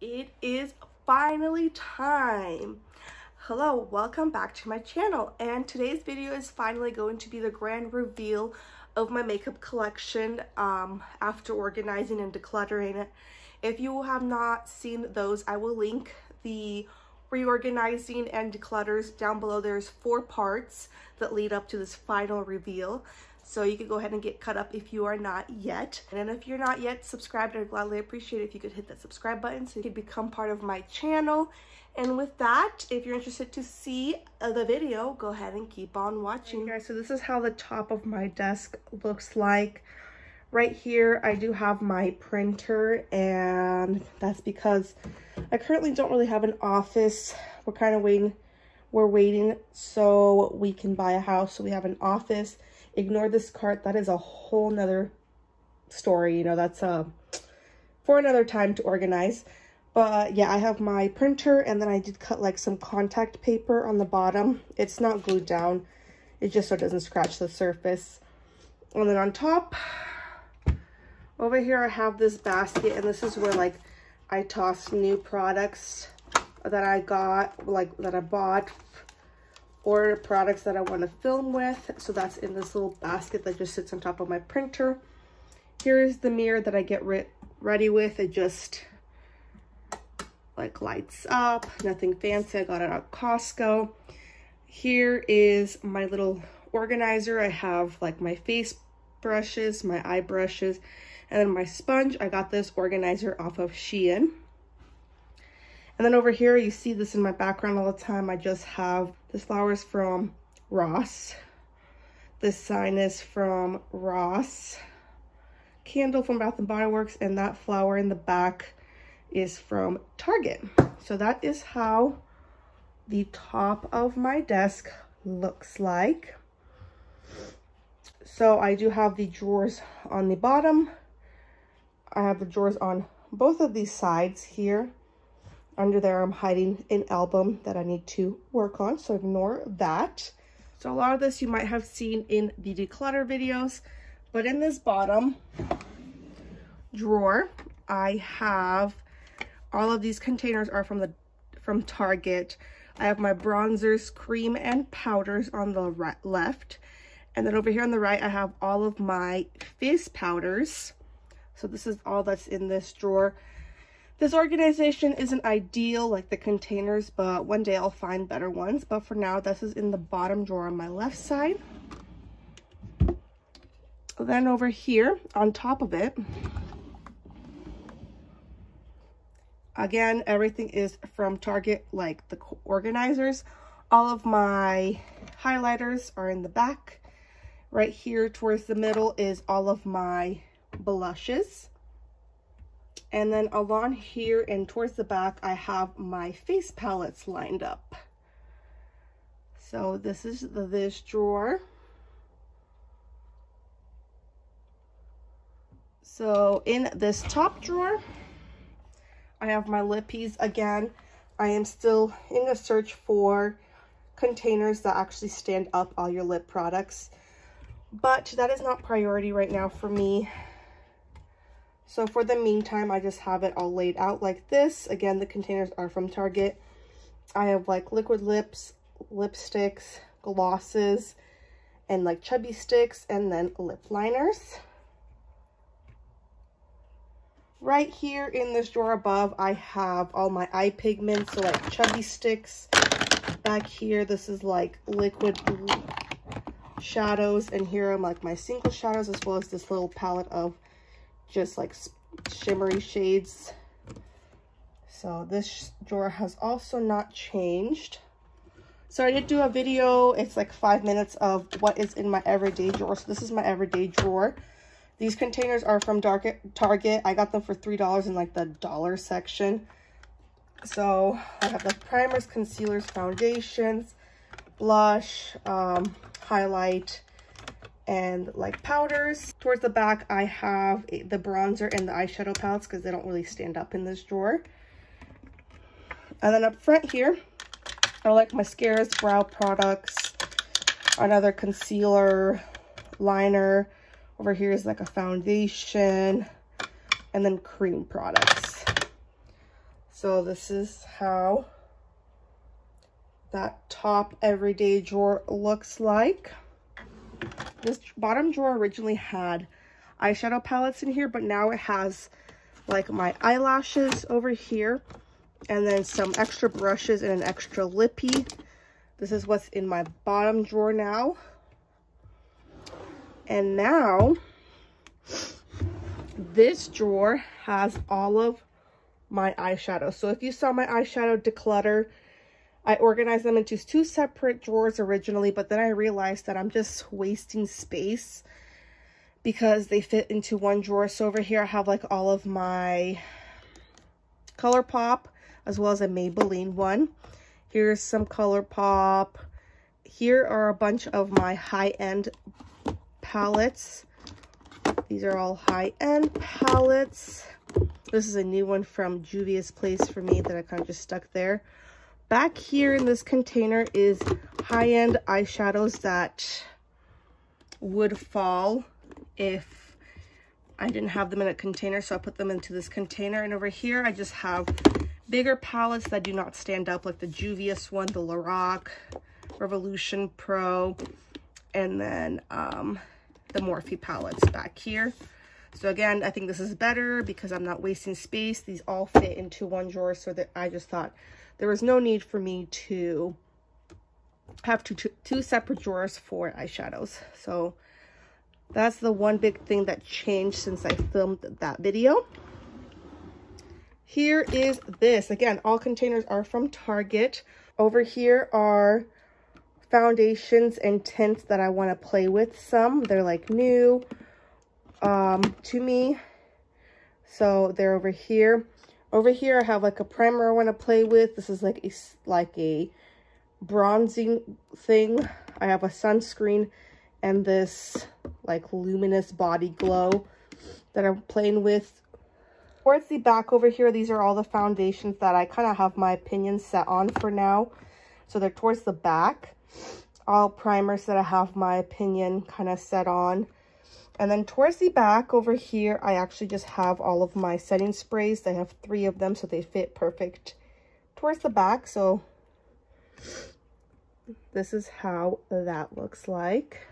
it is finally time. Hello, welcome back to my channel and today's video is finally going to be the grand reveal of my makeup collection um, after organizing and decluttering it. If you have not seen those, I will link the reorganizing and declutters down below. There's four parts that lead up to this final reveal. So you can go ahead and get cut up if you are not yet. And if you're not yet subscribed, I'd gladly appreciate if you could hit that subscribe button so you could become part of my channel. And with that, if you're interested to see uh, the video, go ahead and keep on watching. Guys, so this is how the top of my desk looks like. Right here, I do have my printer and that's because I currently don't really have an office. We're kind of waiting, we're waiting so we can buy a house. So we have an office ignore this cart. That is a whole nother story. You know, that's uh, for another time to organize. But yeah, I have my printer and then I did cut like some contact paper on the bottom. It's not glued down. It just so it doesn't scratch the surface. And then on top, over here I have this basket and this is where like I toss new products that I got, like that I bought or products that I want to film with. So that's in this little basket that just sits on top of my printer. Here is the mirror that I get re ready with. It just like lights up, nothing fancy. I got it at Costco. Here is my little organizer. I have like my face brushes, my eye brushes, and then my sponge. I got this organizer off of Shein. And then over here, you see this in my background all the time. I just have this flowers from Ross. This sign is from Ross. Candle from Bath & Body Works. And that flower in the back is from Target. So that is how the top of my desk looks like. So I do have the drawers on the bottom. I have the drawers on both of these sides here. Under there, I'm hiding an album that I need to work on, so ignore that. So a lot of this you might have seen in the declutter videos, but in this bottom drawer, I have all of these containers are from the from Target. I have my bronzers, cream, and powders on the right, left. And then over here on the right, I have all of my face powders. So this is all that's in this drawer. This organization isn't ideal like the containers, but one day I'll find better ones. But for now, this is in the bottom drawer on my left side. Then over here, on top of it, again, everything is from Target, like the organizers. All of my highlighters are in the back. Right here towards the middle is all of my blushes. And then along here and towards the back, I have my face palettes lined up. So this is the, this drawer. So in this top drawer, I have my lippies again. I am still in a search for containers that actually stand up all your lip products. But that is not priority right now for me. So for the meantime, I just have it all laid out like this. Again, the containers are from Target. I have like liquid lips, lipsticks, glosses, and like chubby sticks, and then lip liners. Right here in this drawer above, I have all my eye pigments, so like chubby sticks. Back here, this is like liquid shadows, and here I'm like my single shadows, as well as this little palette of just like shimmery shades. So this drawer has also not changed. So I did do a video, it's like five minutes of what is in my everyday drawer. So this is my everyday drawer. These containers are from Target. I got them for $3 in like the dollar section. So I have the primers, concealers, foundations, blush, um, highlight, and like powders. Towards the back, I have the bronzer and the eyeshadow palettes because they don't really stand up in this drawer. And then up front here, I like mascaras, brow products, another concealer, liner. Over here is like a foundation, and then cream products. So this is how that top everyday drawer looks like. This bottom drawer originally had eyeshadow palettes in here, but now it has like my eyelashes over here and then some extra brushes and an extra lippy. This is what's in my bottom drawer now. And now this drawer has all of my eyeshadow. So if you saw my eyeshadow declutter, I organized them into two separate drawers originally, but then I realized that I'm just wasting space because they fit into one drawer. So over here I have like all of my ColourPop as well as a Maybelline one. Here's some ColourPop. Here are a bunch of my high-end palettes. These are all high-end palettes. This is a new one from Juvia's Place for me that I kind of just stuck there. Back here in this container is high-end eyeshadows that would fall if I didn't have them in a container. So I put them into this container. And over here, I just have bigger palettes that do not stand up, like the Juvia's one, the Lorac, Revolution Pro, and then um, the Morphe palettes back here. So again, I think this is better because I'm not wasting space. These all fit into one drawer so that I just thought there was no need for me to have two, two, separate drawers for eyeshadows. So that's the one big thing that changed since I filmed that video. Here is this. Again, all containers are from Target. Over here are foundations and tints that I want to play with some. They're like new um, to me. So they're over here. Over here I have like a primer I want to play with. This is like a, like a bronzing thing. I have a sunscreen and this like luminous body glow that I'm playing with towards the back over here, these are all the foundations that I kind of have my opinion set on for now. So they're towards the back. All primers that I have my opinion kind of set on. And then towards the back over here, I actually just have all of my setting sprays. I have three of them, so they fit perfect towards the back. So this is how that looks like.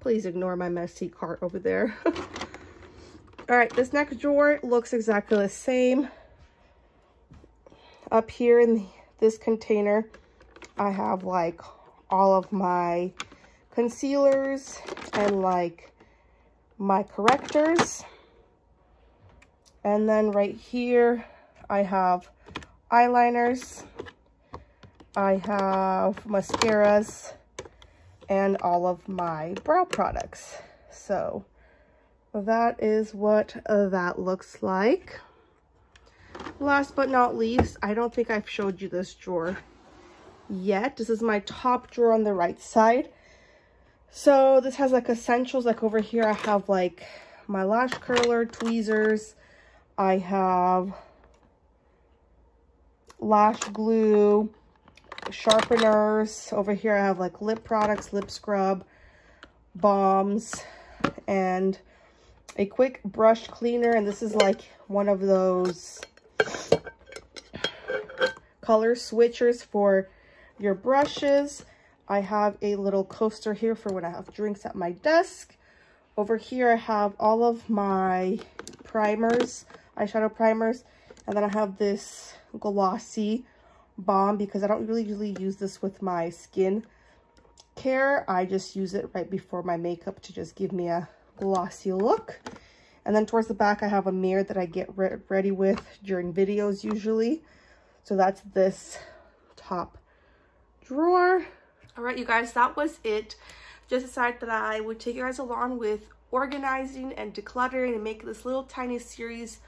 Please ignore my messy cart over there. All right, this next drawer looks exactly the same. Up here in the, this container, I have like all of my concealers and like my correctors. And then right here, I have eyeliners. I have mascaras and all of my brow products. So that is what that looks like. Last but not least, I don't think I've showed you this drawer yet. This is my top drawer on the right side. So this has like essentials, like over here I have like my lash curler, tweezers. I have lash glue, sharpeners. Over here I have like lip products, lip scrub, balms, and a quick brush cleaner. And this is like one of those color switchers for your brushes. I have a little coaster here for when I have drinks at my desk. Over here, I have all of my primers, eyeshadow primers. And then I have this glossy balm because I don't really usually use this with my skin care. I just use it right before my makeup to just give me a glossy look. And then towards the back, I have a mirror that I get re ready with during videos usually. So that's this top drawer. All right, you guys, that was it. Just decided that I would take you guys along with organizing and decluttering and make this little tiny series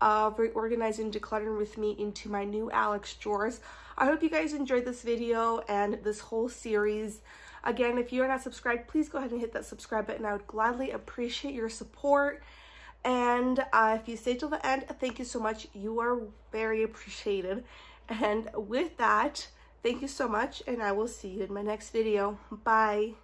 of organizing and decluttering with me into my new Alex drawers. I hope you guys enjoyed this video and this whole series. Again, if you are not subscribed, please go ahead and hit that subscribe button. I would gladly appreciate your support. And uh, if you stay till the end, thank you so much. You are very appreciated. And with that, thank you so much. And I will see you in my next video. Bye.